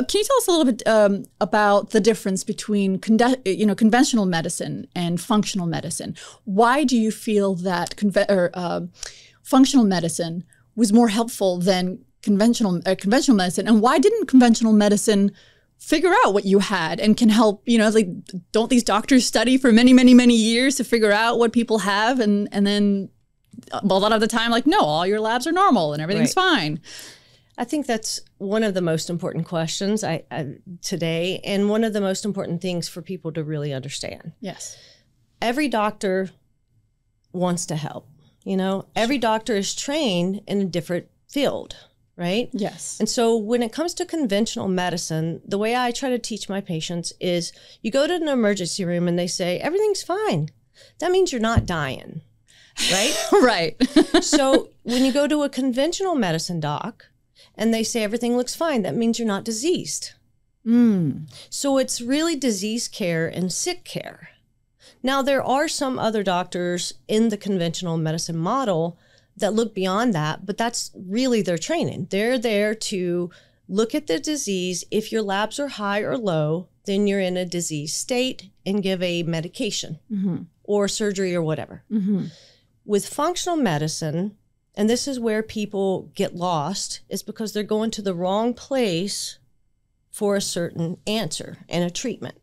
uh, can you tell us a little bit um, about the difference between conde- you know conventional medicine and functional medicine? Why do you feel that conve- or, uh, functional medicine was more helpful than conventional uh, conventional medicine, and why didn't conventional medicine figure out what you had and can help you know like don't these doctors study for many many many years to figure out what people have and and then a lot of the time like no all your labs are normal and everything's Right. fine I think that's one of the most important questions I, I today, and one of the most important things for people to really understand. yes Every doctor wants to help. You know, every doctor is trained in a different field, right? yes And so when it comes to conventional medicine, the way I try to teach my patients is you go to an emergency room and they say, everything's fine. That means you're not dying, right? right so when you go to a conventional medicine doc and they say everything looks fine, that means you're not diseased. mm. So it's really disease care and sick care. Now, there are some other doctors in the conventional medicine model that look beyond that, but that's really their training. They're there to look at the disease. If your labs are high or low, then you're in a disease state and give a medication hmm or surgery or whatever. hmm With functional medicine, and this is where people get lost, is because they're going to the wrong place for a certain answer and a treatment.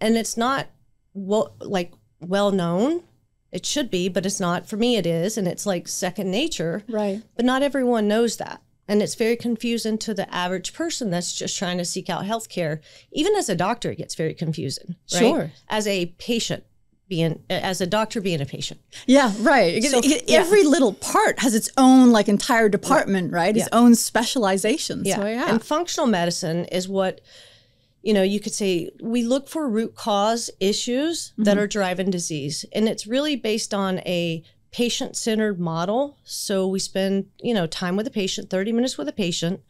And it's not well like well known. It should be, but it's not. For me it is, and it's like second nature, right but not everyone knows that. And it's very confusing to the average person that's just trying to seek out health care. Even as a doctor, it gets very confusing. right? Sure. As a patient being, as a doctor being a patient. Yeah, right. So, it- yeah. Every little part has its own like entire department, right? Its Yeah. own specialization. Yeah. So yeah. And functional medicine is what, you know, you could say we look for root cause issues that Mm-hmm. are driving disease. And it's really based on a patient centered model. So we spend, you know, time with a patient, 30 minutes with a patient,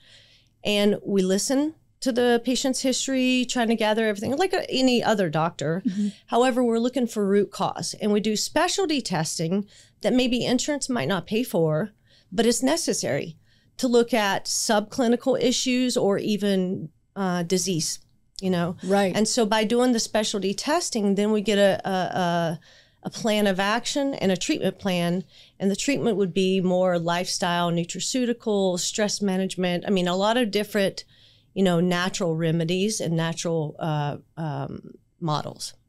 and we listen to the patient's history, trying to gather everything like any other doctor. Mm-hmm. However, we're looking for root cause and we do specialty testing that maybe insurance might not pay for, but it's necessary to look at subclinical issues or even uh, disease, you know. right. And so by doing the specialty testing, then we get a, a, a, a plan of action and a treatment plan. And the treatment would be more lifestyle, nutraceutical, stress management. I mean, a lot of different, you know, natural remedies and natural uh, um, models.